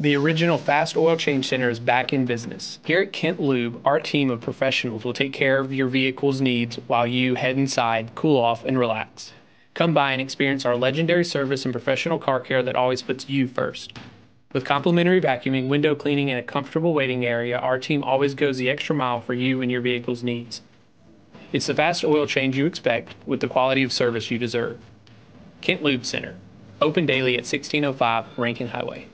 The original Fast Oil Change Center is back in business. Here at Kent Lube, our team of professionals will take care of your vehicle's needs while you head inside, cool off, and relax. Come by and experience our legendary service and professional car care that always puts you first. With complimentary vacuuming, window cleaning, and a comfortable waiting area, our team always goes the extra mile for you and your vehicle's needs. It's the fast oil change you expect with the quality of service you deserve. Kent Lube Center, open daily at 1605 Rankin Highway.